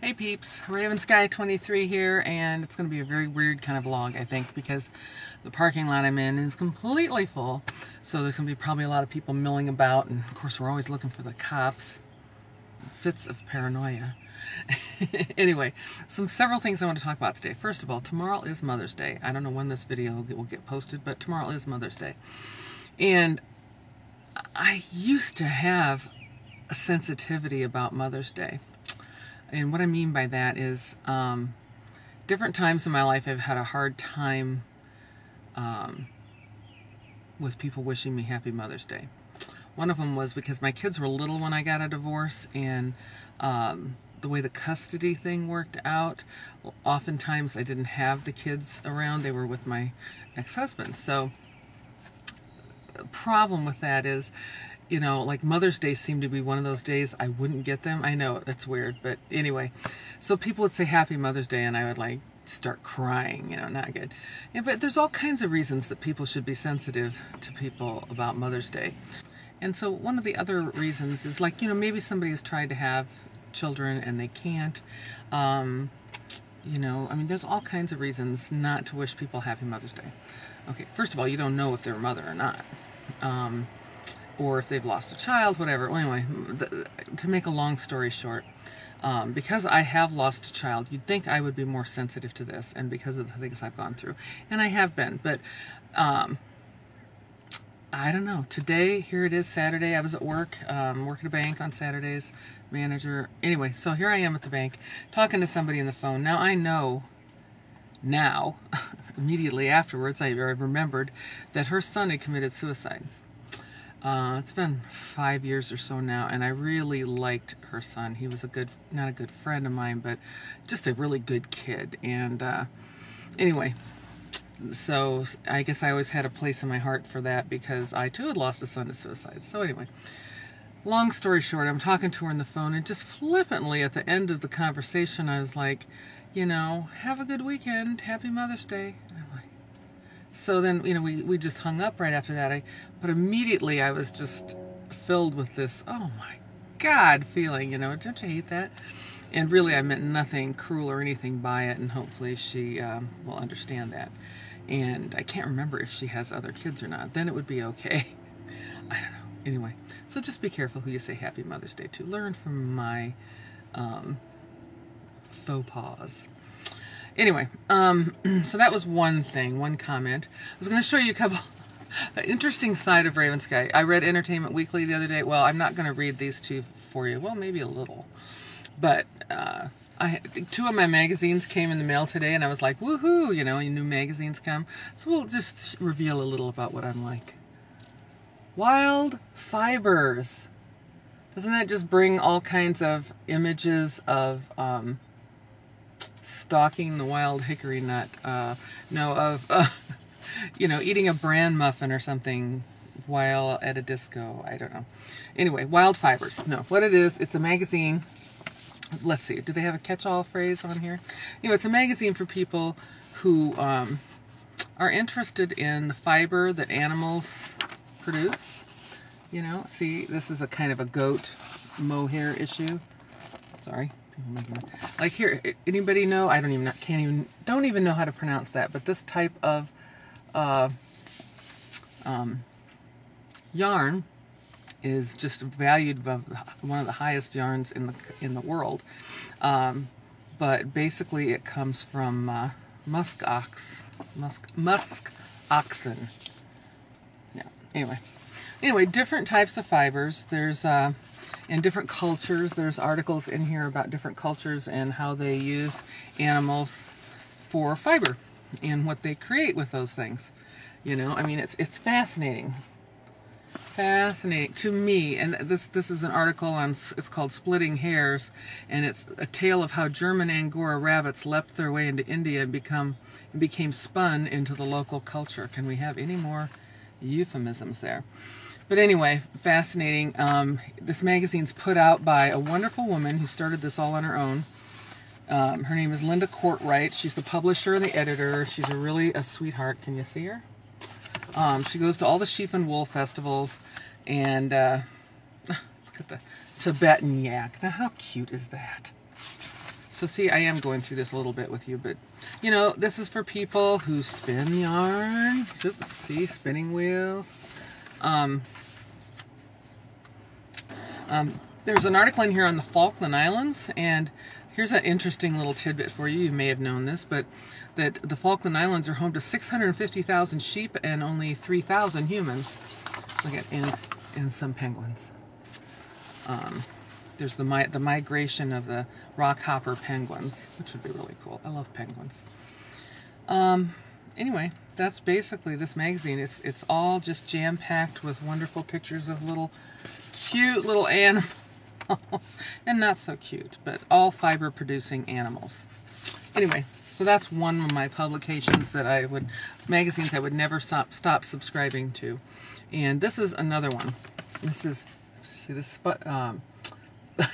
Hey peeps, Raven Sky 23 here, and it's going to be a very weird kind of vlog, I think, because the parking lot I'm in is completely full. So there's going to be probably a lot of people milling about, and of course we're always looking for the cops. Fits of paranoia. anyway, some several things I want to talk about today. First of all, tomorrow is Mother's Day. I don't know when this video will get posted, but tomorrow is Mother's Day. And I used to have a sensitivity about Mother's Day. And what I mean by that is um, different times in my life I've had a hard time um, with people wishing me Happy Mother's Day. One of them was because my kids were little when I got a divorce and um, the way the custody thing worked out, oftentimes I didn't have the kids around. They were with my ex-husband. So problem with that is you know, like Mother's Day seemed to be one of those days I wouldn't get them. I know that's weird, but anyway. So people would say Happy Mother's Day, and I would like start crying, you know, not good. Yeah, but there's all kinds of reasons that people should be sensitive to people about Mother's Day. And so one of the other reasons is like, you know, maybe somebody has tried to have children and they can't. Um, you know, I mean, there's all kinds of reasons not to wish people Happy Mother's Day. Okay, first of all, you don't know if they're a mother or not. Um, or if they've lost a child, whatever. Well, anyway, to make a long story short, um, because I have lost a child, you'd think I would be more sensitive to this, and because of the things I've gone through, and I have been. But um, I don't know. Today, here it is, Saturday. I was at work, um, work at a bank on Saturdays, manager. Anyway, so here I am at the bank, talking to somebody on the phone. Now I know. Now, immediately afterwards, I remembered that her son had committed suicide. Uh, it's been five years or so now, and I really liked her son. He was a good, not a good friend of mine, but just a really good kid. And uh, anyway, so I guess I always had a place in my heart for that because I too had lost a son to suicide. So anyway, long story short, I'm talking to her on the phone, and just flippantly at the end of the conversation, I was like, you know, have a good weekend. Happy Mother's Day. So then, you know, we, we just hung up right after that. I, but immediately I was just filled with this, oh my God, feeling, you know, don't you hate that? And really, I meant nothing cruel or anything by it, and hopefully she um, will understand that. And I can't remember if she has other kids or not. Then it would be okay. I don't know. Anyway, so just be careful who you say Happy Mother's Day to. Learn from my um, faux pas. Anyway, um, so that was one thing, one comment. I was going to show you a couple interesting side of Raven Sky. I read Entertainment Weekly the other day. Well, I'm not going to read these two for you. Well, maybe a little. But uh, I two of my magazines came in the mail today, and I was like, woohoo, you know, new magazines come. So we'll just reveal a little about what I'm like. Wild Fibers. Doesn't that just bring all kinds of images of... Um, stalking the wild hickory nut. Uh, no, of, uh, you know, eating a bran muffin or something while at a disco. I don't know. Anyway, Wild Fibers. No, what it is, it's a magazine. Let's see, do they have a catch-all phrase on here? You know, it's a magazine for people who um, are interested in the fiber that animals produce. You know, see, this is a kind of a goat mohair issue. Sorry. Like here, anybody know? I don't even can't even don't even know how to pronounce that. But this type of uh, um, yarn is just valued one of the highest yarns in the in the world. Um, but basically, it comes from uh, musk ox, musk musk oxen. Yeah. Anyway, anyway, different types of fibers. There's uh, in different cultures. There's articles in here about different cultures and how they use animals for fiber and what they create with those things. You know, I mean, it's it's fascinating, fascinating to me. And this this is an article on it's called "Splitting Hairs," and it's a tale of how German Angora rabbits leapt their way into India and become and became spun into the local culture. Can we have any more euphemisms there? But anyway, fascinating. Um, this magazine's put out by a wonderful woman who started this all on her own. Um, her name is Linda Cortright. She's the publisher and the editor. She's a really a sweetheart. Can you see her? Um, she goes to all the sheep and wool festivals. And uh, look at the Tibetan yak. Now, how cute is that? So see, I am going through this a little bit with you, but you know, this is for people who spin yarn. Oops, see, spinning wheels. Um, um, there's an article in here on the Falkland Islands, and here's an interesting little tidbit for you. You may have known this, but that the Falkland Islands are home to 650,000 sheep and only 3,000 humans. Look at and and some penguins. Um, there's the mi the migration of the rockhopper penguins, which would be really cool. I love penguins. Um, anyway, that's basically this magazine. It's it's all just jam packed with wonderful pictures of little cute little animals and not so cute, but all fiber producing animals. Anyway, so that's one of my publications that I would magazines I would never stop stop subscribing to. And this is another one. This is see this um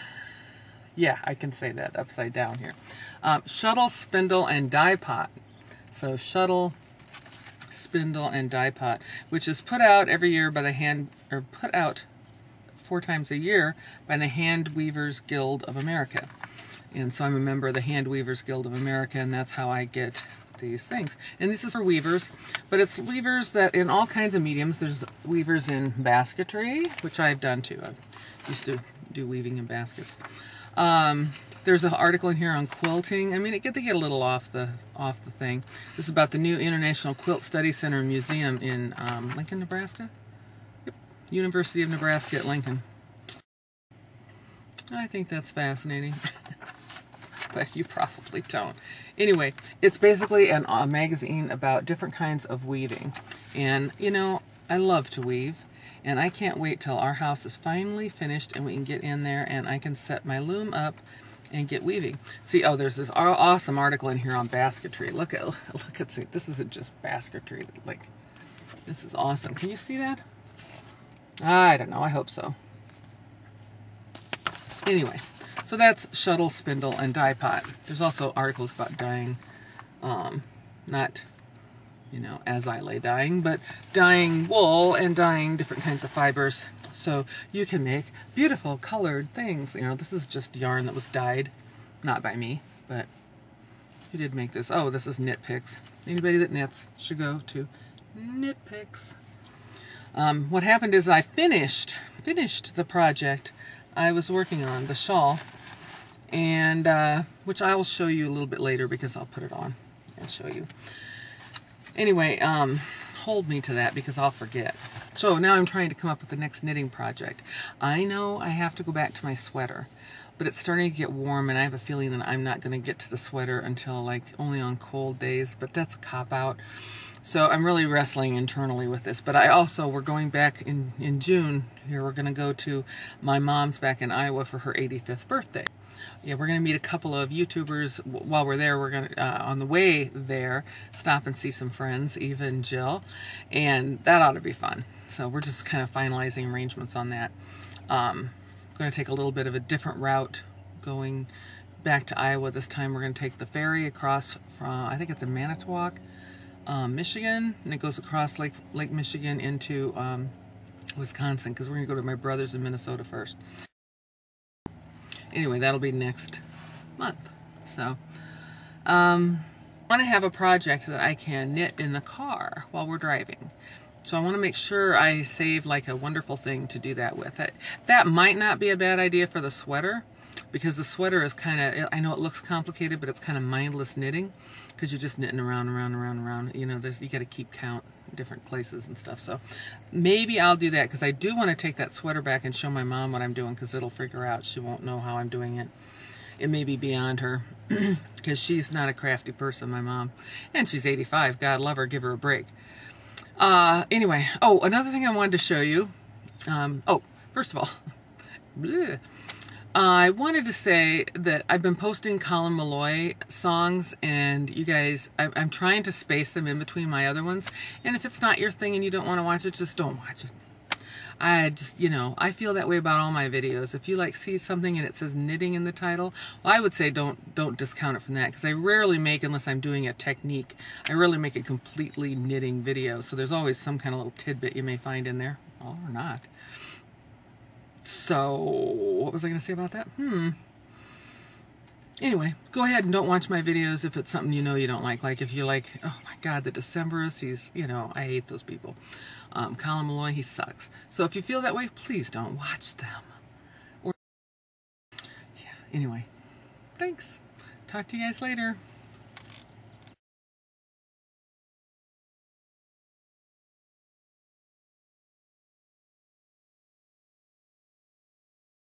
yeah, I can say that upside down here. Um, shuttle, spindle, and dye pot. So shuttle, spindle, and dye pot, which is put out every year by the hand, or put out four times a year by the Hand Weavers Guild of America. And so I'm a member of the Hand Weavers Guild of America, and that's how I get these things. And this is for weavers, but it's weavers that in all kinds of mediums. There's weavers in basketry, which I've done too. I used to do weaving in baskets. Um, there's an article in here on quilting. I mean, it get to get a little off the off the thing. This is about the new International Quilt Study Center Museum in um, Lincoln, Nebraska. Yep, University of Nebraska at Lincoln. I think that's fascinating, but you probably don't. Anyway, it's basically an, a magazine about different kinds of weaving, and you know, I love to weave. And I can't wait till our house is finally finished and we can get in there and I can set my loom up and get weaving. See, oh, there's this awesome article in here on basketry. Look at, look at, see, this isn't just basketry. Like, this is awesome. Can you see that? I don't know. I hope so. Anyway, so that's shuttle, spindle, and dye pot. There's also articles about dyeing, um, not you know, as I lay dyeing, but dyeing wool and dyeing different kinds of fibers. So you can make beautiful colored things. You know, this is just yarn that was dyed, not by me, but who did make this? Oh, this is Knit Picks. Anybody that knits should go to Knit Picks. Um, what happened is I finished, finished the project I was working on, the shawl, and uh, which I will show you a little bit later because I'll put it on and show you. Anyway, um, hold me to that because I'll forget. So now I'm trying to come up with the next knitting project. I know I have to go back to my sweater, but it's starting to get warm and I have a feeling that I'm not going to get to the sweater until like only on cold days, but that's a cop-out. So I'm really wrestling internally with this. But I also, we're going back in, in June. Here we're going to go to my mom's back in Iowa for her 85th birthday yeah, we're going to meet a couple of YouTubers while we're there. We're going to, uh, on the way there, stop and see some friends, Eva and Jill, and that ought to be fun. So we're just kind of finalizing arrangements on that. Um, I'm going to take a little bit of a different route going back to Iowa. This time we're going to take the ferry across from, I think it's in Manitowoc, um, Michigan, and it goes across Lake, Lake Michigan into um, Wisconsin because we're going to go to my brother's in Minnesota first anyway, that'll be next month. So, um, I want to have a project that I can knit in the car while we're driving. So I want to make sure I save like a wonderful thing to do that with. That, that might not be a bad idea for the sweater because the sweater is kind of, I know it looks complicated, but it's kind of mindless knitting because you're just knitting around, around, around, around. You know, there's you got to keep count different places and stuff. So maybe I'll do that because I do want to take that sweater back and show my mom what I'm doing because it'll freak her out. She won't know how I'm doing it. It may be beyond her because she's not a crafty person, my mom. And she's 85. God love her. Give her a break. Uh, anyway, oh, another thing I wanted to show you. Um, oh, first of all, I wanted to say that I've been posting Colin Meloy songs and you guys, I'm trying to space them in between my other ones. And if it's not your thing and you don't want to watch it, just don't watch it. I just, you know, I feel that way about all my videos. If you like see something and it says knitting in the title, well, I would say don't don't discount it from that because I rarely make, unless I'm doing a technique, I rarely make a completely knitting video. So there's always some kind of little tidbit you may find in there, or not. So, what was I going to say about that? Hmm. anyway, go ahead and don't watch my videos if it's something you know you don't like. Like if you're like, oh my God, the Decemberists, he's, you know, I hate those people. Um, Colin Meloy, he sucks. So if you feel that way, please don't watch them. Or, yeah, anyway, thanks. Talk to you guys later.